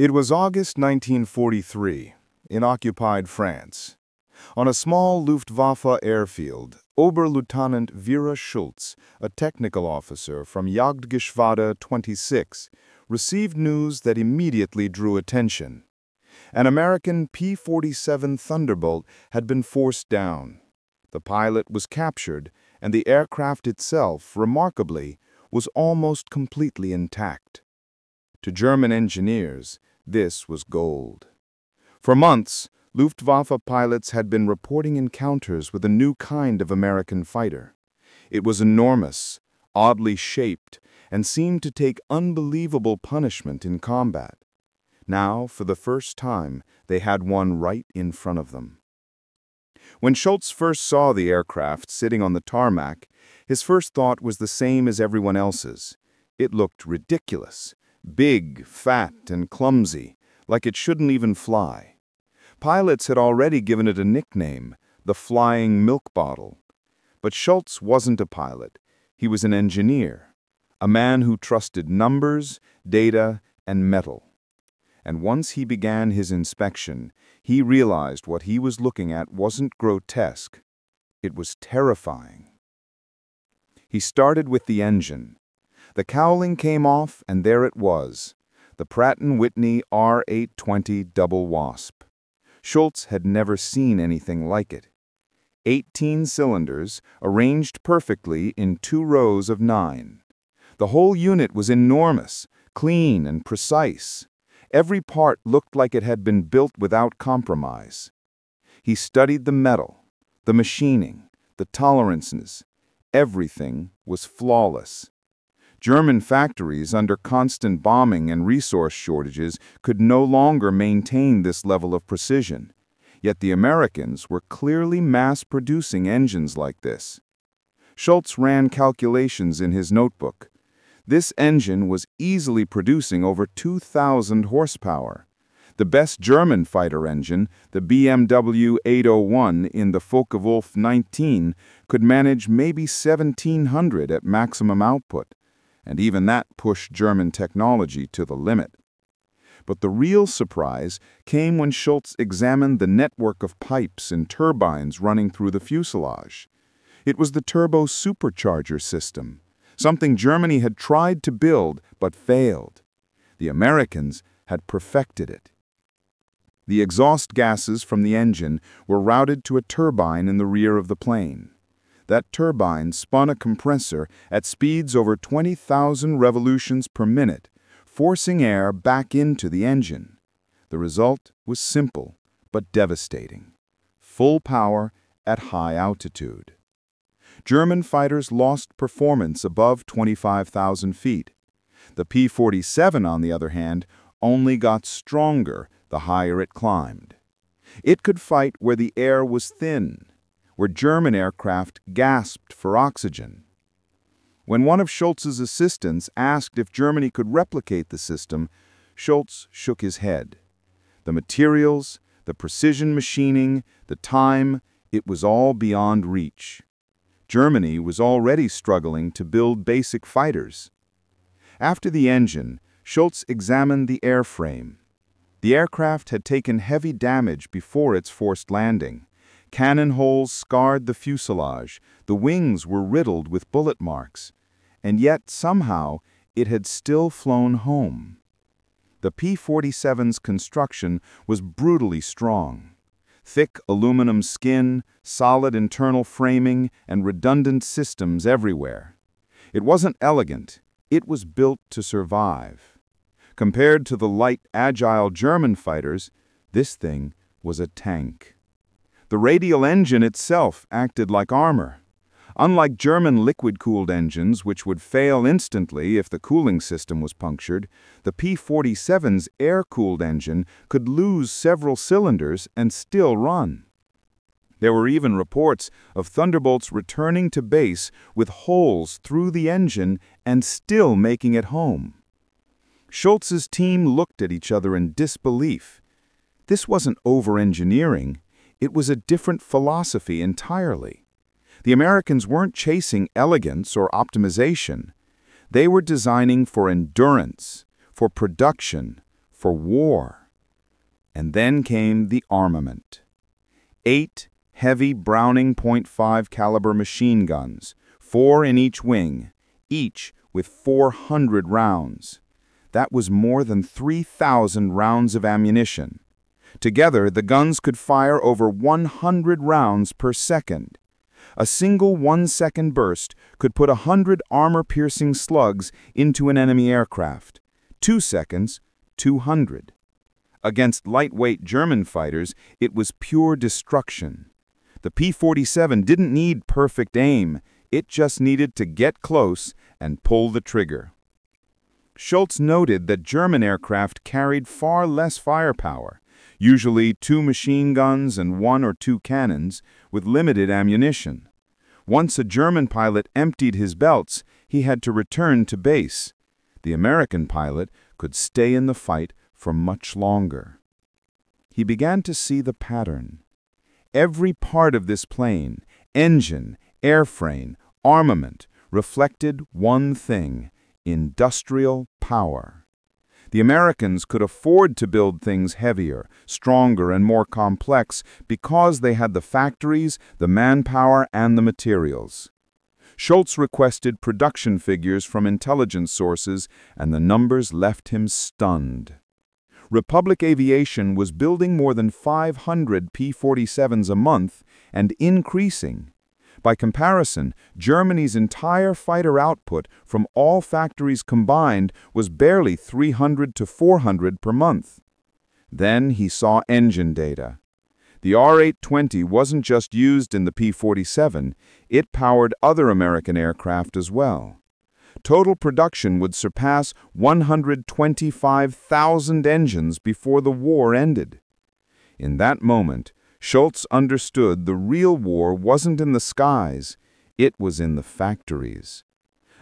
It was August 1943, in occupied France. On a small Luftwaffe airfield, Oberleutnant Vera Schulz, a technical officer from Jagdgeschwader 26, received news that immediately drew attention. An American P-47 Thunderbolt had been forced down. The pilot was captured, and the aircraft itself, remarkably, was almost completely intact. To German engineers, this was gold. For months, Luftwaffe pilots had been reporting encounters with a new kind of American fighter. It was enormous, oddly shaped, and seemed to take unbelievable punishment in combat. Now, for the first time, they had one right in front of them. When Schulz first saw the aircraft sitting on the tarmac, his first thought was the same as everyone else's. It looked ridiculous, big, fat, and clumsy, like it shouldn't even fly. Pilots had already given it a nickname, the flying milk bottle. But Schulz wasn't a pilot. He was an engineer, a man who trusted numbers, data, and metal. And once he began his inspection, he realized what he was looking at wasn't grotesque. It was terrifying. He started with the engine, the cowling came off, and there it was, the Pratt & Whitney R820 Double Wasp. Schulz had never seen anything like it. 18 cylinders, arranged perfectly in two rows of nine. The whole unit was enormous, clean and precise. Every part looked like it had been built without compromise. He studied the metal, the machining, the tolerances. Everything was flawless. German factories under constant bombing and resource shortages could no longer maintain this level of precision. Yet the Americans were clearly mass-producing engines like this. Schulz ran calculations in his notebook. This engine was easily producing over 2,000 horsepower. The best German fighter engine, the BMW 801 in the Focke-Wulf 19, could manage maybe 1,700 at maximum output and even that pushed German technology to the limit. But the real surprise came when Schulz examined the network of pipes and turbines running through the fuselage. It was the turbo supercharger system, something Germany had tried to build but failed. The Americans had perfected it. The exhaust gases from the engine were routed to a turbine in the rear of the plane that turbine spun a compressor at speeds over 20,000 revolutions per minute, forcing air back into the engine. The result was simple, but devastating. Full power at high altitude. German fighters lost performance above 25,000 feet. The P-47, on the other hand, only got stronger the higher it climbed. It could fight where the air was thin, where German aircraft gasped for oxygen. When one of Schulz's assistants asked if Germany could replicate the system, Schulz shook his head. The materials, the precision machining, the time, it was all beyond reach. Germany was already struggling to build basic fighters. After the engine, Schulz examined the airframe. The aircraft had taken heavy damage before its forced landing. Cannon holes scarred the fuselage, the wings were riddled with bullet marks, and yet somehow it had still flown home. The P-47's construction was brutally strong. Thick aluminum skin, solid internal framing, and redundant systems everywhere. It wasn't elegant, it was built to survive. Compared to the light, agile German fighters, this thing was a tank. The radial engine itself acted like armor. Unlike German liquid-cooled engines, which would fail instantly if the cooling system was punctured, the P-47's air-cooled engine could lose several cylinders and still run. There were even reports of Thunderbolts returning to base with holes through the engine and still making it home. Schulz's team looked at each other in disbelief. This wasn't over-engineering. It was a different philosophy entirely. The Americans weren't chasing elegance or optimization. They were designing for endurance, for production, for war. And then came the armament. Eight heavy Browning .5 caliber machine guns, four in each wing, each with 400 rounds. That was more than 3,000 rounds of ammunition. Together, the guns could fire over 100 rounds per second. A single one-second burst could put a hundred armor-piercing slugs into an enemy aircraft. Two seconds, 200. Against lightweight German fighters, it was pure destruction. The P-47 didn't need perfect aim, it just needed to get close and pull the trigger. Schulz noted that German aircraft carried far less firepower, usually two machine guns and one or two cannons, with limited ammunition. Once a German pilot emptied his belts, he had to return to base. The American pilot could stay in the fight for much longer. He began to see the pattern. Every part of this plane, engine, airframe, armament, reflected one thing, industrial power. The Americans could afford to build things heavier, stronger, and more complex because they had the factories, the manpower, and the materials. Schulz requested production figures from intelligence sources, and the numbers left him stunned. Republic Aviation was building more than 500 P-47s a month and increasing. By comparison, Germany's entire fighter output from all factories combined was barely 300 to 400 per month. Then he saw engine data. The R-820 wasn't just used in the P-47, it powered other American aircraft as well. Total production would surpass 125,000 engines before the war ended. In that moment, Schulz understood the real war wasn't in the skies, it was in the factories.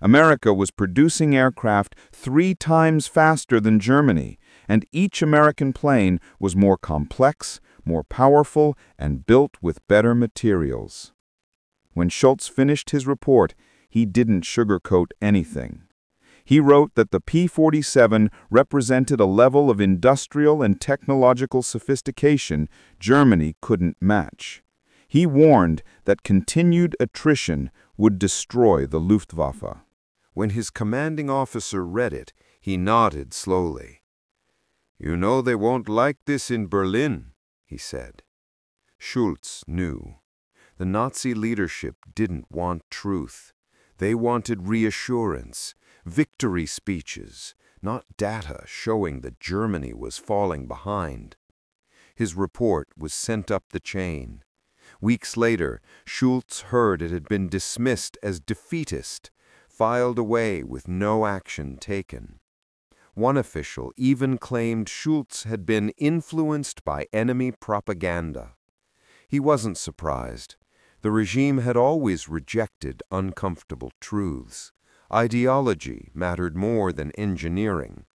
America was producing aircraft three times faster than Germany, and each American plane was more complex, more powerful, and built with better materials. When Schulz finished his report, he didn't sugarcoat anything. He wrote that the P-47 represented a level of industrial and technological sophistication Germany couldn't match. He warned that continued attrition would destroy the Luftwaffe. When his commanding officer read it, he nodded slowly. You know they won't like this in Berlin, he said. Schulz knew. The Nazi leadership didn't want truth. They wanted reassurance, victory speeches, not data showing that Germany was falling behind. His report was sent up the chain. Weeks later, Schulz heard it had been dismissed as defeatist, filed away with no action taken. One official even claimed Schulz had been influenced by enemy propaganda. He wasn't surprised. The regime had always rejected uncomfortable truths. Ideology mattered more than engineering.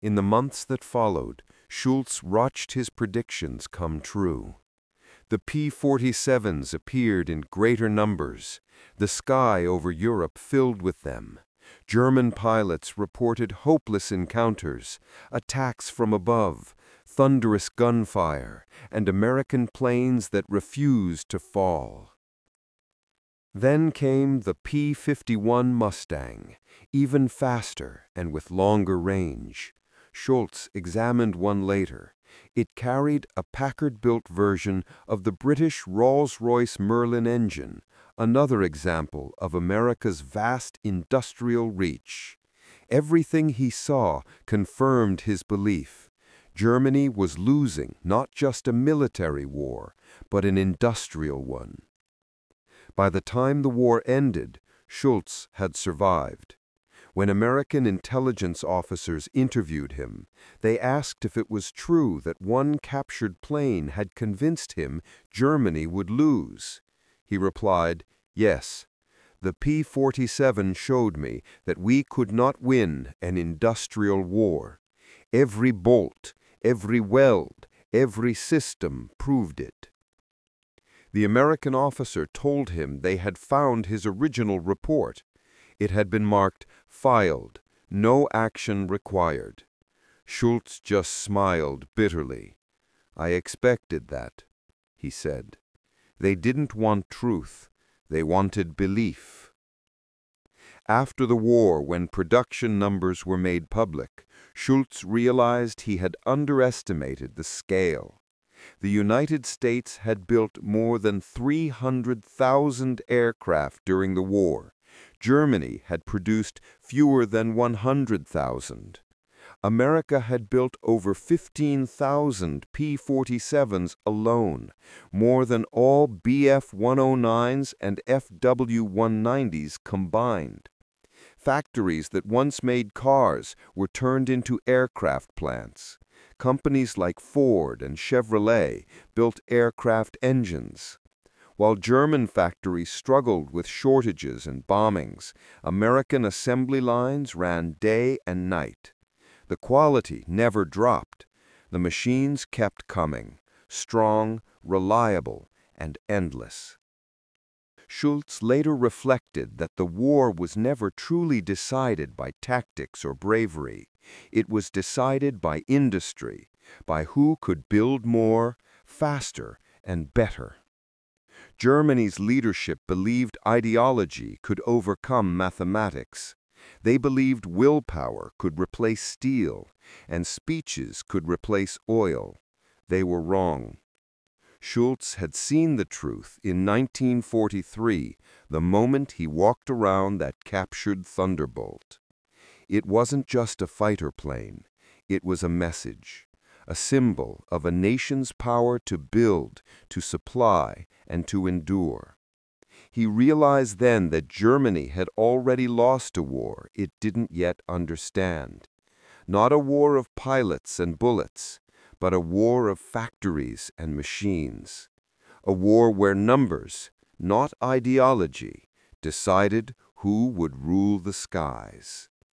In the months that followed, Schulz watched his predictions come true. The P-47s appeared in greater numbers, the sky over Europe filled with them. German pilots reported hopeless encounters, attacks from above, thunderous gunfire, and American planes that refused to fall. Then came the P-51 Mustang, even faster and with longer range. Schulz examined one later. It carried a Packard-built version of the British Rolls-Royce Merlin engine, another example of America's vast industrial reach. Everything he saw confirmed his belief. Germany was losing not just a military war, but an industrial one. By the time the war ended, Schulz had survived. When American intelligence officers interviewed him, they asked if it was true that one captured plane had convinced him Germany would lose. He replied, yes, the P-47 showed me that we could not win an industrial war. Every bolt, every weld, every system proved it. The American officer told him they had found his original report. It had been marked filed, no action required. Schulz just smiled bitterly. I expected that, he said. They didn't want truth. They wanted belief. After the war, when production numbers were made public, Schulz realized he had underestimated the scale. The United States had built more than 300,000 aircraft during the war. Germany had produced fewer than 100,000. America had built over 15,000 P-47s alone, more than all Bf-109s and FW-190s combined. Factories that once made cars were turned into aircraft plants. Companies like Ford and Chevrolet built aircraft engines. While German factories struggled with shortages and bombings, American assembly lines ran day and night. The quality never dropped. The machines kept coming, strong, reliable, and endless. Schulz later reflected that the war was never truly decided by tactics or bravery. It was decided by industry, by who could build more, faster, and better. Germany's leadership believed ideology could overcome mathematics. They believed willpower could replace steel, and speeches could replace oil. They were wrong. Schulz had seen the truth in 1943, the moment he walked around that captured Thunderbolt. It wasn't just a fighter plane. It was a message, a symbol of a nation's power to build, to supply, and to endure. He realized then that Germany had already lost a war it didn't yet understand. Not a war of pilots and bullets, but a war of factories and machines. A war where numbers, not ideology, decided who would rule the skies.